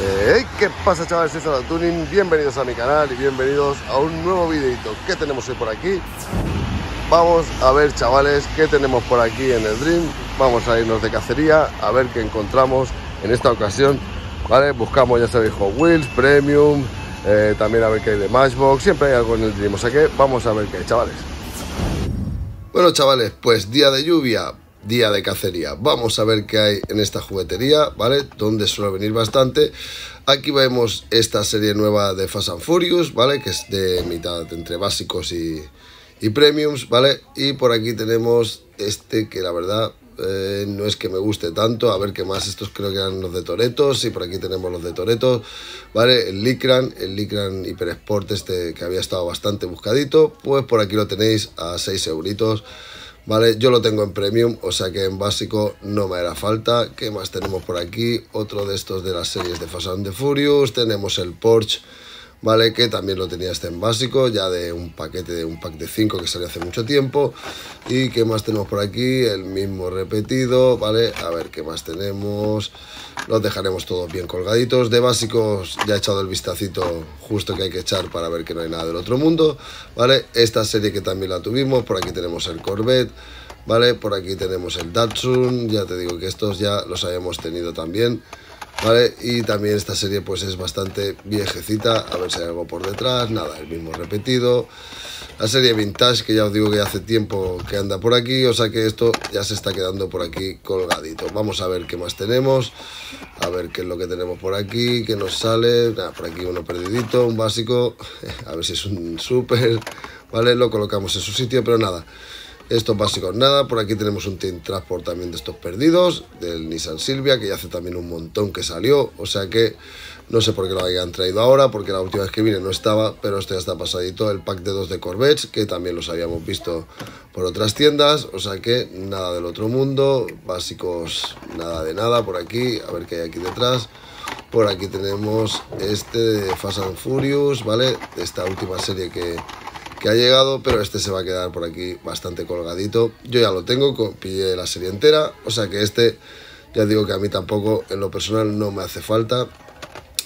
Eh, ¿Qué pasa chavales? Soy Tuning, bienvenidos a mi canal y bienvenidos a un nuevo videito. ¿Qué tenemos hoy por aquí? Vamos a ver chavales qué tenemos por aquí en el Dream. Vamos a irnos de cacería a ver qué encontramos en esta ocasión. ¿Vale? Buscamos ya sabéis Hot Wheels, Premium, eh, también a ver qué hay de Matchbox, siempre hay algo en el Dream, o sea que vamos a ver qué hay chavales. Bueno chavales, pues día de lluvia, día de cacería. Vamos a ver qué hay en esta juguetería, ¿vale? Donde suele venir bastante. Aquí vemos esta serie nueva de Fast and Furious, ¿vale? Que es de mitad entre básicos y, y premiums, ¿vale? Y por aquí tenemos este que la verdad eh, no es que me guste tanto, a ver qué más, estos creo que eran los de Toretos, y por aquí tenemos los de Toretos, ¿vale? El Licran, el Licran Hyper Sport este que había estado bastante buscadito, pues por aquí lo tenéis a 6 euritos, ¿vale? Yo lo tengo en premium, o sea que en básico no me hará falta. ¿Qué más tenemos por aquí? Otro de estos de las series de Fast and Furious, tenemos el Porsche, ¿vale? Que también lo tenía este en básico, ya de un paquete de un pack de 5 que salió hace mucho tiempo. ¿Y qué más tenemos por aquí? El mismo repetido, ¿vale? A ver qué más tenemos. Los dejaremos todos bien colgaditos. De básicos ya he echado el vistacito justo que hay que echar para ver que no hay nada del otro mundo, ¿vale? Esta serie que también la tuvimos, por aquí tenemos el Corvette. ¿Vale? Por aquí tenemos el Datsun, ya te digo que estos ya los habíamos tenido también. ¿Vale? Y también esta serie pues es bastante viejecita, a ver si hay algo por detrás, nada, el mismo repetido. La serie Vintage, que ya os digo que hace tiempo que anda por aquí, o sea que esto ya se está quedando por aquí colgadito. Vamos a ver qué más tenemos, a ver qué es lo que tenemos por aquí, qué nos sale. Por aquí uno perdidito, un básico, a ver si es un super, ¿vale? Lo colocamos en su sitio, pero nada. Estos básicos nada, por aquí tenemos un Team Transport también de estos perdidos, del Nissan Silvia, que ya hace también un montón que salió, o sea que no sé por qué lo hayan traído ahora, porque la última vez que vine no estaba, pero esto ya está pasadito, el pack de dos de Corvettes, que también los habíamos visto por otras tiendas, o sea que nada del otro mundo, básicos nada de nada por aquí, a ver qué hay aquí detrás. Por aquí tenemos este de Fast and Furious, ¿vale? Esta última serie que, que ha llegado, pero este se va a quedar por aquí bastante colgadito. Yo ya lo tengo, pillé la serie entera, o sea que este, ya digo que a mí tampoco, en lo personal, no me hace falta.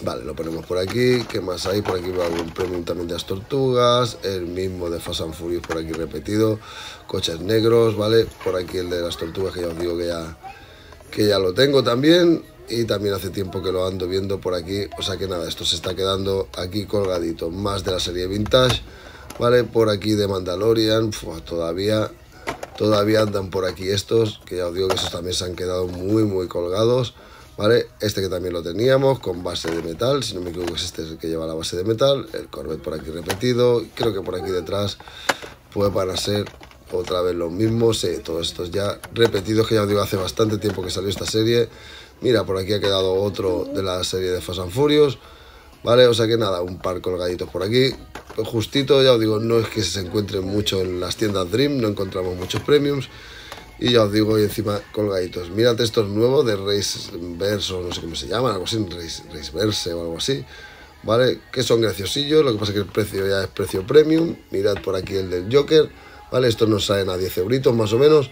Vale, lo ponemos por aquí. ¿Qué más hay? Por aquí va un premium también de las tortugas. El mismo de Fast and Furious por aquí repetido. Coches negros, ¿vale? Por aquí el de las tortugas que ya os digo que ya, que ya lo tengo también. Y también hace tiempo que lo ando viendo por aquí. O sea que nada, esto se está quedando aquí colgadito. Más de la serie Vintage. ¿Vale? Por aquí de Mandalorian, todavía, todavía andan por aquí estos, que ya os digo que esos también se han quedado muy, muy colgados, ¿vale? Este que también lo teníamos, con base de metal, si no me equivoco es este el que lleva la base de metal, el Corvette por aquí repetido, creo que por aquí detrás pues van a ser otra vez los mismos, todos estos ya repetidos, que ya os digo, hace bastante tiempo que salió esta serie, mira, por aquí ha quedado otro de la serie de Fast and Furious, ¿vale? O sea que nada, un par colgaditos por aquí, justito, ya os digo, no es que se encuentren mucho en las tiendas Dream, no encontramos muchos premiums. Y ya os digo, y encima colgaditos. Mirad estos nuevos de Race Verso, no sé cómo se llaman, algo así, Race, Race Verse o algo así. ¿Vale? Que son graciosillos, lo que pasa es que el precio ya es precio premium. Mirad por aquí el del Joker, ¿vale? Estos nos salen a 10 euritos más o menos.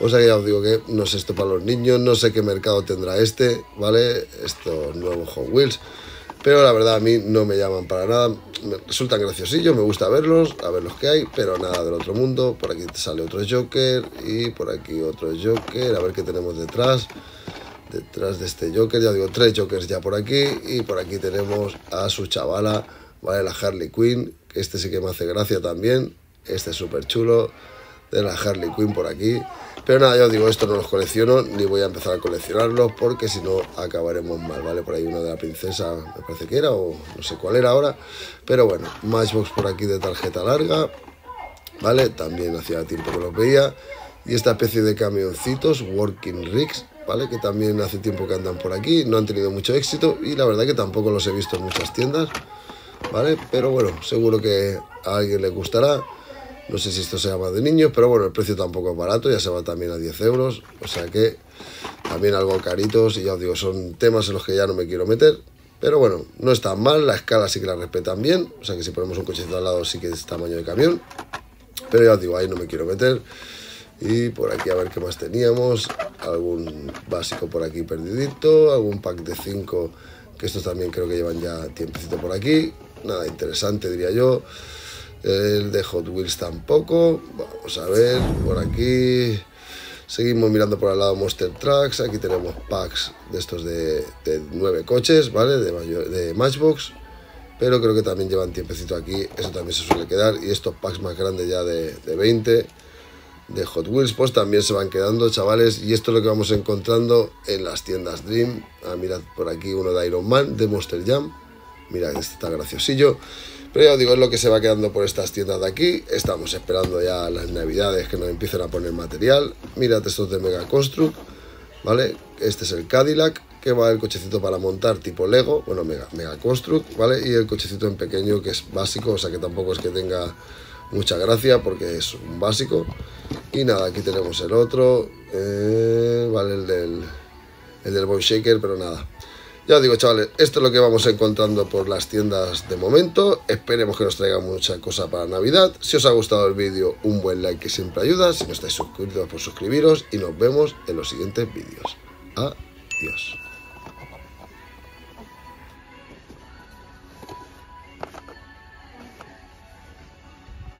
O sea que ya os digo que no sé esto para los niños, no sé qué mercado tendrá este, ¿vale? Estos nuevos Hot Wheels. Pero la verdad a mí no me llaman para nada. Resultan graciosillos, me gusta verlos, a ver los que hay, pero nada del otro mundo. Por aquí sale otro Joker y por aquí otro Joker. A ver qué tenemos detrás. Detrás de este Joker, ya digo, tres Jokers ya por aquí. Y por aquí tenemos a su chavala, ¿vale? La Harley Quinn, que este sí que me hace gracia también. Este es súper chulo. De la Harley Quinn por aquí. Pero nada, ya os digo, esto no los colecciono, ni voy a empezar a coleccionarlos porque si no acabaremos mal, ¿vale? Por ahí uno de la princesa, me parece que era, o no sé cuál era ahora. Pero bueno, Matchbox por aquí de tarjeta larga, ¿vale? También hacía tiempo que los veía. Y esta especie de camioncitos, Working Rigs, ¿vale? Que también hace tiempo que andan por aquí, no han tenido mucho éxito y la verdad que tampoco los he visto en muchas tiendas, ¿vale? Pero bueno, seguro que a alguien le gustará. No sé si esto se llama de niños, pero bueno, el precio tampoco es barato, ya se va también a 10 euros. O sea que también algo caritos y ya os digo, son temas en los que ya no me quiero meter. Pero bueno, no está mal, la escala sí que la respetan bien. O sea que si ponemos un cochecito al lado sí que es tamaño de camión. Pero ya os digo, ahí no me quiero meter. Y por aquí a ver qué más teníamos. Algún básico por aquí perdidito. Algún pack de 5 que estos también creo que llevan ya tiempecito por aquí. Nada interesante, diría yo. El de Hot Wheels tampoco. Vamos a ver, por aquí. Seguimos mirando por al lado Monster Trucks. Aquí tenemos packs de estos de, nueve coches, ¿vale? De, de Matchbox. Pero creo que también llevan tiempecito aquí. Eso también se suele quedar. Y estos packs más grandes ya de, de 20 de Hot Wheels, pues también se van quedando, chavales. Y esto es lo que vamos encontrando en las tiendas Dream. Ah, mirad por aquí uno de Iron Man, de Monster Jam. Mirad, este está graciosillo. Pero ya os digo, es lo que se va quedando por estas tiendas de aquí. Estamos esperando ya las navidades que nos empiecen a poner material. Mirad estos de Mega Construct, ¿vale? Este es el Cadillac, que va el cochecito para montar tipo Lego, bueno, Mega, Mega Construct, ¿vale? Y el cochecito en pequeño que es básico, o sea que tampoco es que tenga mucha gracia porque es un básico. Y nada, aquí tenemos el otro, eh, vale, el del, el del Boy Shaker, pero nada. Ya os digo, chavales, esto es lo que vamos encontrando por las tiendas de momento. Esperemos que nos traiga mucha cosa para Navidad. Si os ha gustado el vídeo, un buen like que siempre ayuda. Si no estáis suscritos, pues suscribiros y nos vemos en los siguientes vídeos. Adiós.